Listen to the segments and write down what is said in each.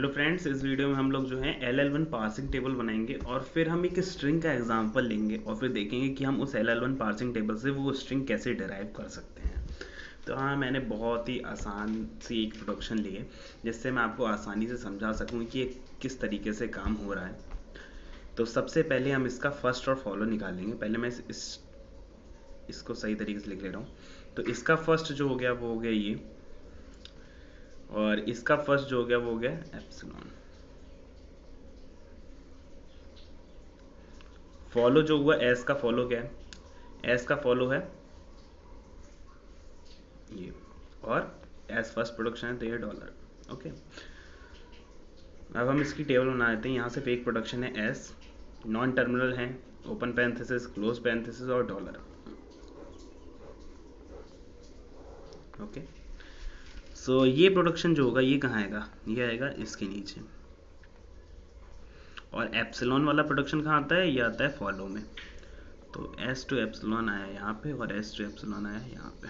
Hello friends इस video में हम लोग जो है L L one parsing table बनाएँगे और फिर हम एक स्ट्रिंग का एग्जांपल लेंगे और फिर देखेंगे कि हम उस L L one parsing table से वो स्ट्रिंग कैसे डिराइव कर सकते हैं। तो हाँ मैंने बहुत ही आसान सी एक प्रोडक्शन ली है जिससे मैं आपको आसानी से समझा सकूँ कि किस तरीके से काम हो रहा है। तो सबसे पहले हम इसका फ़र्स्ट और फॉलो निकालेंगे। पहले मैं इस, इस इसको सही तरीके से लिख ले रहा हूँ। तो इसका फ़र्स्ट जो हो गया वो हो गया ये। और इसका फ़र्स्ट जो हो गया, वो हो गया एप्सिलॉन फॉलो जो हुआ एस का फॉलो क्या है? एस का फॉलो है ये, और एस फ़र्स्ट प्रोडक्शन है तो ये डॉलर ओके अब हम इसकी टेबल बना देते हैं। यहाँ से फेक प्रोडक्शन है एस नॉन टर्मिनल है ओपन पैंथेसिस क्लोज पैंथेसिस और dollar okay okay. So so, ये प्रोडक्शन जो होगा ये कहाँ आएगा? ये आएगा इसके नीचे। और एप्सिलॉन वाला प्रोडक्शन कहाँ आता है? ये आता है फॉलो में। तो एस टू एप्सिलॉन आया यहाँ पे और एस टू एप्सिलॉन आया यहाँ पे।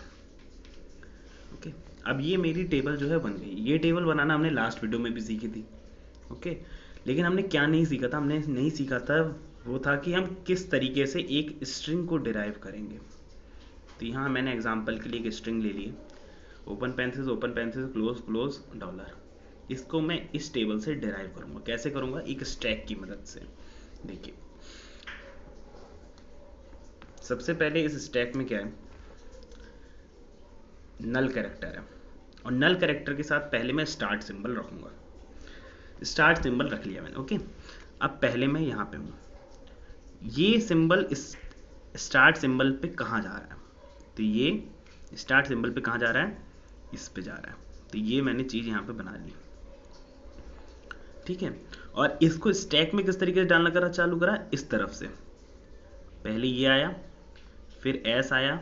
ओके अब ये मेरी टेबल जो है बन गई। ये टेबल बनाना हमने लास्ट वीडियो में भी सीखी थी। ओके लेकिन हमने क्या नहीं सीखा था? हमने नहीं सीखा था वो था कि हम किस तरीके से एक स्ट्रिंग को डिराइव करेंगे। तो यहाँ मैंने एग्ज़ाम्पल के लिए एक स्ट्रिंग ले ली। Open parenthesis open parenthesis close close dollar इसको मैं इस टेबल से डिराइव करूँगा। कैसे करूँगा? एक स्टैक की मदद से। देखिए। सबसे पहले इस स्टैक में क्या है? नल कैरेक्टर है। और नल कैरेक्टर के साथ पहले मैं स्टार्ट सिंबल रखूँगा। स्टार्ट सिंबल रख लिया मैंने ओके अब पहले मैं यहाँ पे हूँ। ये सिंबल इस स्टार्ट सिंबल पे कहाँ जा रहा है? तो ये स्टार्ट सिंबल पे कहाँ जा रहा है? इस पे जा रहा है। तो ये मैंने चीज़ यहाँ पे बना ली ठीक है? और इसको स्टैक में किस तरीके से डालना करा, चालू करा? इस तरफ़ से। पहले ये आया, फिर एस आया,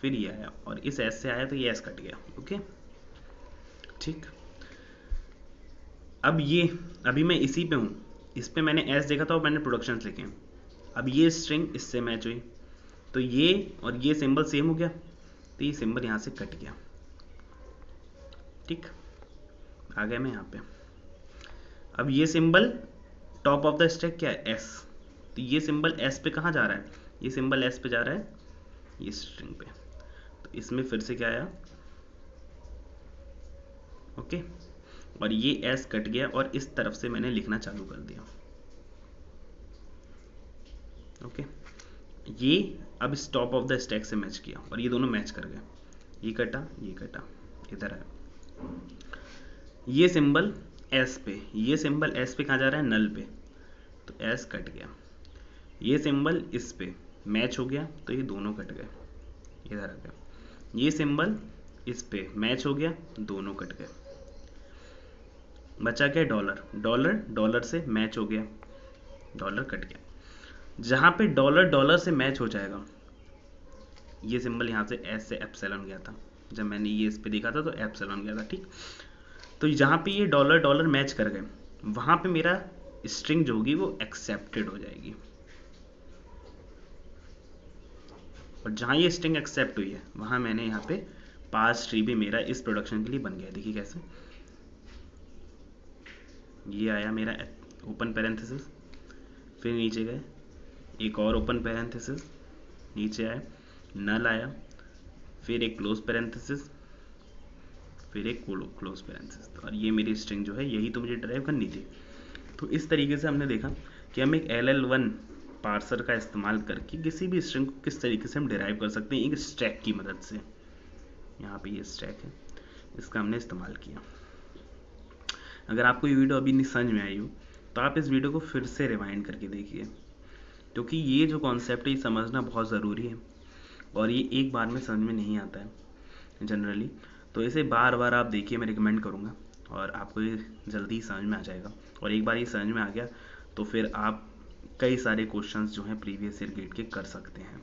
फिर ये आया। और इस एस से आया तो ये एस कट गया, ओके? ठीक? अब ये, अभी मैं इसी पे हूँ। इस पे मैंने एस देखा था और मैंने प्रोडक्शन लिखे अब ये स्ट्रिंग इससे मैच हुई। तो ये और ये सिंबल सेम हो गया। तो ये सिंबल यहाँ से कट गया। ठीक? आ गया मैं यहाँ पे। अब ये symbol top of the stack क्या है? एस तो ये सिंबल एस पे कहाँ जा रहा है? ये सिंबल एस पे जा रहा है ये स्ट्रिंग पे। तो इसमें फिर से क्या आया? ओके। और ये एस कट गया और इस तरफ़ से मैंने लिखना चालू कर दिया। ओके। ये अब इस टॉप ऑफ़ द स्टैक से मैच किया और ये दोनों मैच कर गए। ये कटा ये कटा, इधर आया। ये सिंबल एस पे, ये सिंबल एस पे कहा जा रहा है? नल पे। तो एस कट गया। ये सिंबल इस पे मैच हो गया तो ये दोनों कट गए। इधर आ गया। ये सिंबल इस पे मैच हो गया, दोनों कट गए। बचा क्या डॉलर? डॉलर डॉलर से मैच हो गया। डॉलर कट गया। जहाँ पे डॉलर डॉलर से मैच हो जाएगा, ये सिंबल यहाँ से एस से एप्सिलॉन गया था। जब मैंने ये इस पर देखा था तो एप्सिलॉन गया था, ठीक? तो जहाँ पे ये डॉलर डॉलर मैच कर गए, वहाँ पे मेरा स्ट्रिंग जो होगी वो एक्सेप्टेड हो जाएगी। और जहाँ ये स्ट्रिंग एक्सेप्ट हुई है, वहाँ मैंने यहाँ पे पास ट्री भी मेरा इस प्रोडक्शन के लिए बन गया। देखिए कैसे। ये आया मेरा ओपन पैरेंथेसिस फिर नीचे गए, एक और ओपन पैरेंथेसिस नीचे आया नल आया। फिर एक क्लोज पैरेंथेसिस फिर एक क्लोज पैरेंथेसिस और ये मेरी स्ट्रिंग जो है, यही तो मुझे ड्राइव करनी थी। तो इस तरीके से हमने देखा कि हम एक एल एल वन पार्सर का इस्तेमाल करके किसी भी स्ट्रिंग को किस तरीके से हम डिराइव कर सकते हैं, एक स्टैक की मदद से। यहाँ पे ये स्टैक है, इसका हमने इस्तेमाल किया। अगर आपको ये वीडियो अभी नहीं समझ में आई हो तो आप इस वीडियो को फिर से रिवाइंड करके देखिए, क्योंकि ये जो कॉन्सेप्ट है, ये समझना बहुत ज़रूरी है। और ये एक बार में समझ में नहीं आता है जनरली तो इसे बार बार आप देखिए, मैं रिकमेंड करूँगा और आपको ये जल्दी समझ में आ जाएगा। और एक बार ये समझ में आ गया तो फिर आप कई सारे क्वेश्चंस जो हैं प्रीवियस ईयर गेट के कर सकते हैं।